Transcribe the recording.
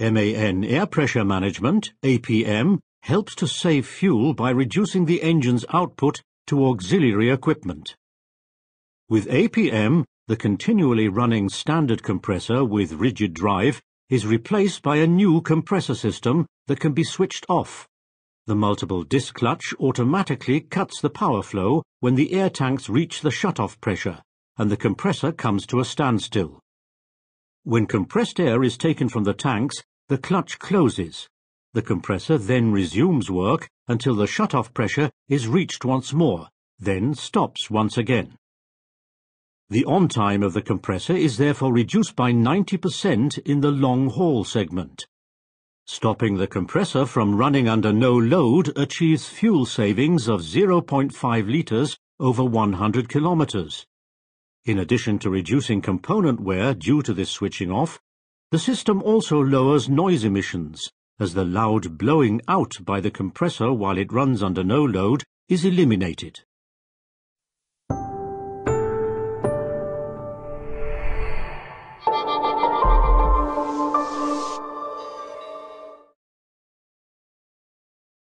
MAN Air Pressure Management, APM, helps to save fuel by reducing the engine's output to auxiliary equipment. With APM, the continually running standard compressor with rigid drive is replaced by a new compressor system that can be switched off. The multiple disc clutch automatically cuts the power flow when the air tanks reach the shutoff pressure and the compressor comes to a standstill. When compressed air is taken from the tanks, the clutch closes. The compressor then resumes work until the shut-off pressure is reached once more, then stops once again. The on-time of the compressor is therefore reduced by 90% in the long-haul segment. Stopping the compressor from running under no load achieves fuel savings of 0.5 litres over 100 kilometres. In addition to reducing component wear due to this switching off, the system also lowers noise emissions, as the loud blowing out by the compressor while it runs under no load is eliminated.